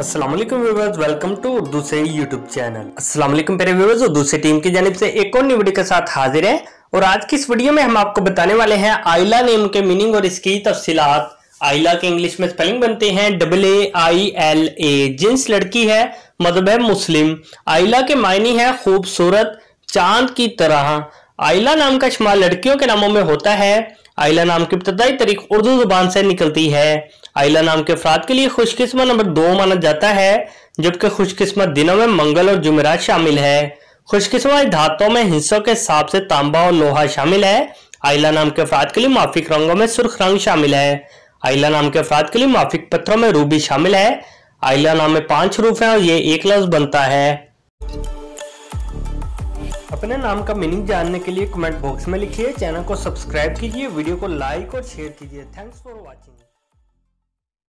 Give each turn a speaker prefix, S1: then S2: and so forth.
S1: वालेकुम viewers welcome to Urdu से YouTube channel अस्सलाम वालेकुम व्यूवर्स उर्दू से टीम की जानिब से एक और वीडियो के साथ हाजिर है। और आज की इस वीडियो में हम आपको बताने वाले हैं आइला नेम के मीनिंग और इसकी तफसीलात। आइला के इंग्लिश में स्पेलिंग बनते हैं double A I L A jeans लड़की है मज़हब है मुस्लिम। आइला के मायने है खूबसूरत, चाँद की तरह। आइला नाम का शुमार लड़कियों के नामों में होता है। आइला नाम की इब्तदाई तारीख उर्दू ज़ुबान से निकलती है। आइला नाम के अफराद के लिए खुशकिस्मत नंबर दो माना जाता है, जबकि खुशकिस्मत दिनों में मंगल और जुमेरात शामिल है। खुशकिस्मत धातों में हिस्सों के हिसाब से तांबा और लोहा शामिल है। आइला नाम के अफराद के लिए माफिक रंगों में सुर्ख रंग शामिल है। आइला नाम के अफराद के लिए माफिक पत्थरों में रूबी शामिल है। आइला नाम में पाँच रूफ है और ये एक लफ्ज बनता है। अपने नाम का मीनिंग जानने के लिए कमेंट बॉक्स में लिखिए चैनल को सब्सक्राइब कीजिए वीडियो को लाइक और शेयर कीजिए। Thanks for watching